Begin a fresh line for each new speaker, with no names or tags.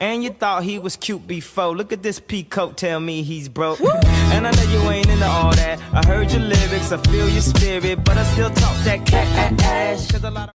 And you thought he was cute before. Look at this peacoat, tell me he's broke. and I know you ain't into all that. I heard your lyrics, I feel your spirit, but I still talk that cat ass. Cause a lot of